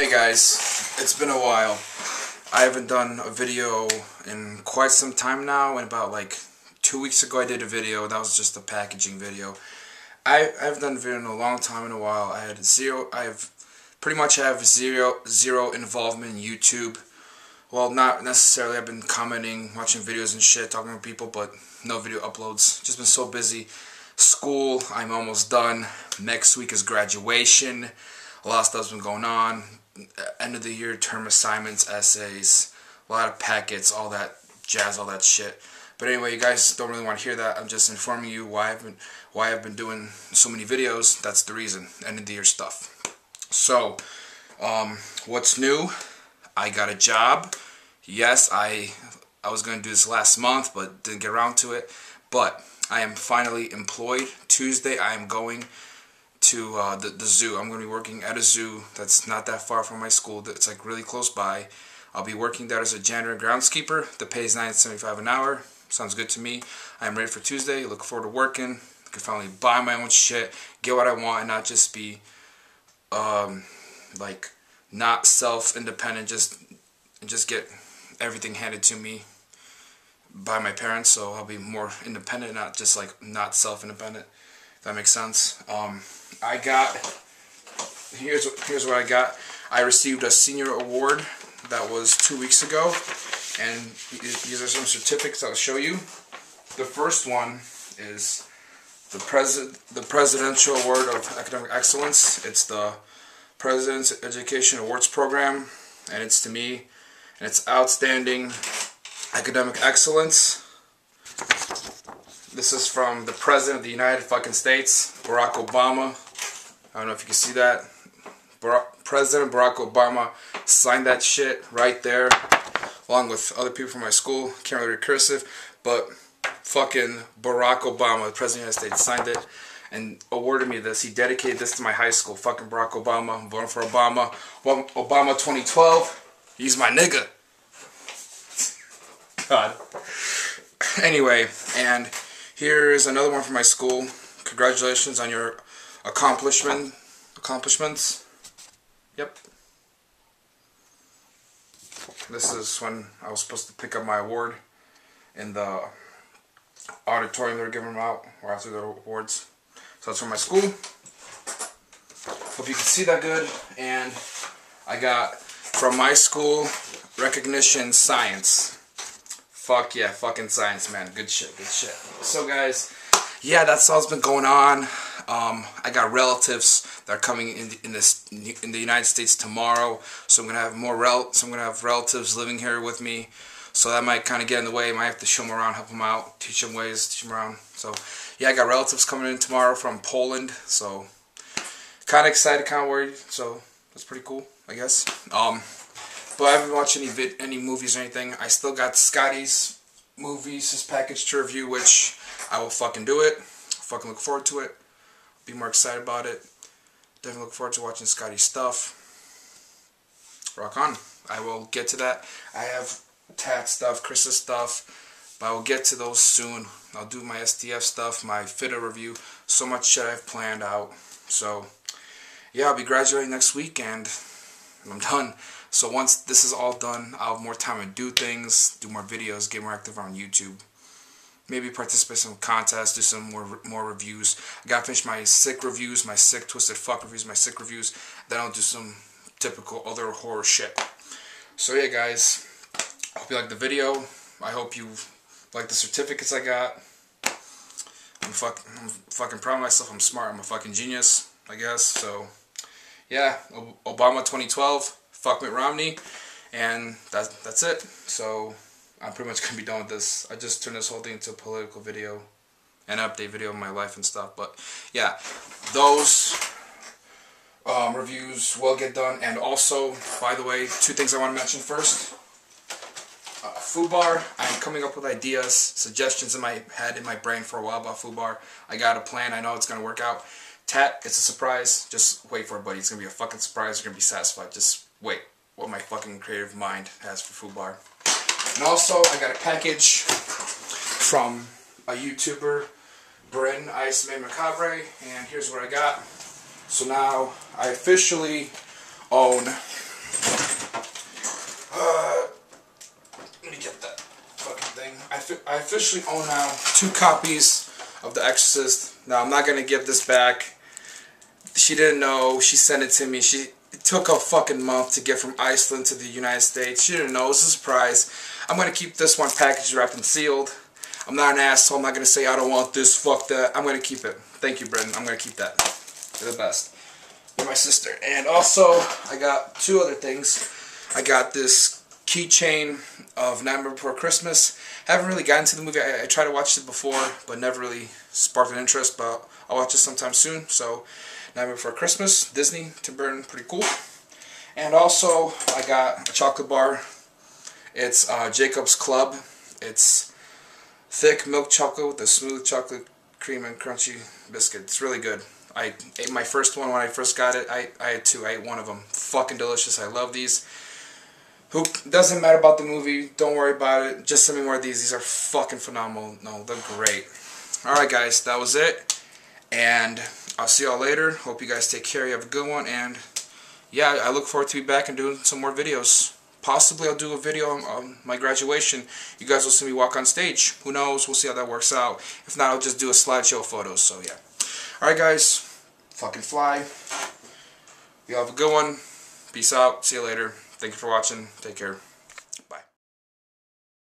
Hey guys, it's been a while. I haven't done a video in quite some time now, and about like two weeks ago I did a video, that was just a packaging video. I, I've done a video in a long time in a while. I had zero, I have pretty much have zero, zero involvement in YouTube. Well, not necessarily, I've been commenting, watching videos and shit, talking to people, but no video uploads. Just been so busy. School, I'm almost done. Next week is graduation. A lot of stuff's been going on. End of the year term assignments, essays, a lot of packets, all that jazz, all that shit. But anyway, you guys don't really want to hear that. I'm just informing you why I've been why I've been doing so many videos. That's the reason. End of the year stuff. So, um, what's new? I got a job. Yes, I I was going to do this last month, but didn't get around to it. But I am finally employed. Tuesday, I am going to uh, the, the zoo. I'm going to be working at a zoo that's not that far from my school. That's like really close by. I'll be working there as a janitor and groundskeeper. The pay is $9.75 an hour. Sounds good to me. I am ready for Tuesday. Look forward to working. I can finally buy my own shit, get what I want, and not just be um, like not self-independent. Just just get everything handed to me by my parents. So I'll be more independent, not just like not self-independent. If that makes sense. Um, I got here's here's what I got. I received a senior award that was two weeks ago, and these are some certificates I'll show you. The first one is the president the Presidential Award of Academic Excellence. It's the President's Education Awards Program, and it's to me, and it's outstanding academic excellence. This is from the President of the United fucking States, Barack Obama. I don't know if you can see that. President Barack Obama signed that shit right there, along with other people from my school. Can't really read cursive, but fucking Barack Obama, the President of the United States, signed it and awarded me this. He dedicated this to my high school. Fucking Barack Obama. I'm voting for Obama. Obama 2012. He's my nigga. God. Anyway, and Here's another one from my school. Congratulations on your accomplishment accomplishments. Yep. This is when I was supposed to pick up my award in the auditorium they were giving them out or after the awards. So that's from my school. Hope you can see that good. And I got from my school recognition science. Fuck yeah, fucking science, man. Good shit, good shit. So, guys, yeah, that's all's been going on. Um, I got relatives that are coming in, in this in the United States tomorrow, so I'm gonna have more rel so I'm gonna have relatives living here with me. So that might kind of get in the way. I might have to show them around, help them out, teach them ways, teach them around. So yeah, I got relatives coming in tomorrow from Poland. So kind of excited, kind of worried. So that's pretty cool, I guess. Um, but I haven't watched any vid any movies or anything. I still got Scotty's movies, his package to review, which I will fucking do it. fucking look forward to it. Be more excited about it. Definitely look forward to watching Scotty's stuff. Rock on. I will get to that. I have Tat stuff, Chris's stuff, but I will get to those soon. I'll do my STF stuff, my fitter review. So much shit I've planned out. So, yeah, I'll be graduating next week and I'm done. So once this is all done, I'll have more time to do things, do more videos, get more active on YouTube. Maybe participate in some contests, do some more more reviews. I gotta finish my sick reviews, my sick twisted fuck reviews, my sick reviews. Then I'll do some typical other horror shit. So yeah, guys, I hope you like the video. I hope you like the certificates I got. I'm, fuck, I'm fucking proud of myself. I'm smart. I'm a fucking genius, I guess. So yeah, Obama 2012 fuck Mitt Romney, and that's that's it. So I'm pretty much gonna be done with this. I just turned this whole thing into a political video, an update video of my life and stuff. But yeah, those um, reviews will get done. And also, by the way, two things I want to mention first. Uh, bar. I'm coming up with ideas, suggestions in my head, in my brain for a while about Fubar. I got a plan. I know it's gonna work out. Tat, it's a surprise. Just wait for it, buddy. It's gonna be a fucking surprise. You're gonna be satisfied. Just wait what my fucking creative mind has for Fubar. And also, I got a package from a YouTuber, Bryn Iceman Macabre, and here's what I got. So now, I officially own... Uh, let me get that fucking thing. I, I officially own now two copies of The Exorcist. Now, I'm not going to give this back. She didn't know. She sent it to me. She it took a fucking month to get from Iceland to the United States. She didn't know. It was a surprise. I'm going to keep this one packaged, wrapped, and sealed. I'm not an asshole. I'm not going to say I don't want this, fuck that. I'm going to keep it. Thank you, Brendan. I'm going to keep that. You're the best. You're my sister. And also, I got two other things. I got this keychain of Nightmare Before Christmas. Haven't really gotten to the movie. I, I, tried to watch it before, but never really sparked an interest. But I'll watch it sometime soon. So, Nightmare Before Christmas, Disney, Tim Burton, pretty cool. And also, I got a chocolate bar. It's uh, Jacob's Club. It's thick milk chocolate with a smooth chocolate cream and crunchy biscuit. It's really good. I ate my first one when I first got it. I, I had two. I ate one of them. Fucking delicious. I love these. Who doesn't matter about the movie? Don't worry about it. Just send me more of these. These are fucking phenomenal. No, they're great. Alright guys, that was it. And I'll see y'all later. Hope you guys take care. You have a good one. And yeah, I look forward to be back and doing some more videos. Possibly I'll do a video on, my graduation. You guys will see me walk on stage. Who knows? We'll see how that works out. If not, I'll just do a slideshow photos. So yeah. Alright guys. Fucking fly. Y'all have a good one. Peace out. See you later. Thank you for watching. Take care.